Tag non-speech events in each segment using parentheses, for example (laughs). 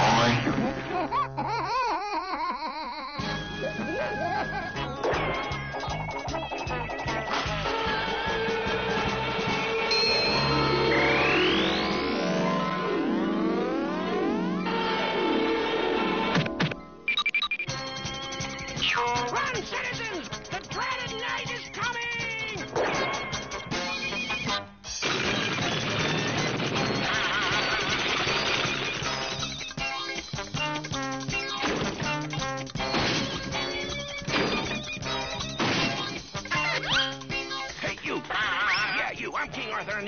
Boy. Run, citizens! The dreaded knight is coming!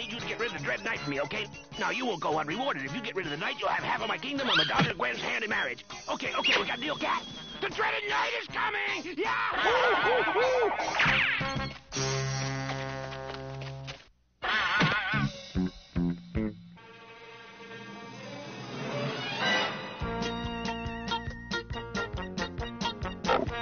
Need you to get rid of the Dread Knight for me, okay? Now, you won't go unrewarded. If you get rid of the Knight, you'll have half of my kingdom and daughter Gwen's hand in marriage. Okay, okay, we got deal, cat. The dreaded Knight is coming! Yeah! (laughs)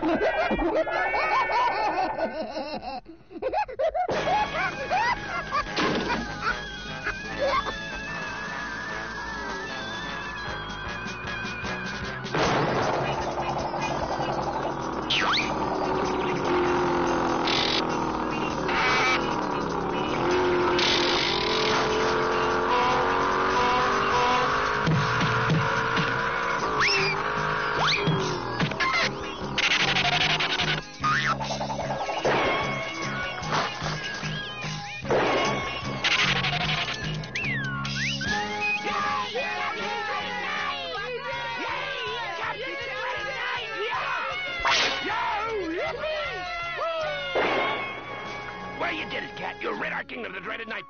Ha ha ha! Well, you did it, Cat. You rid our kingdom of the dreaded knight.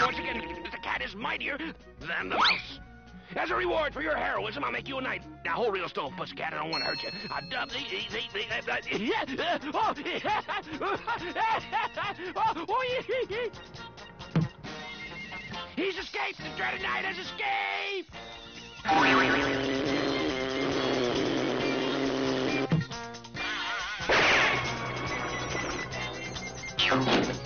Once again the cat is mightier than the mouse. As a reward for your heroism, I'll make you a knight. Now hold real still, pussycat. I don't want to hurt you. I dub. (laughs) He's escaped. The dreaded knight has escaped. you.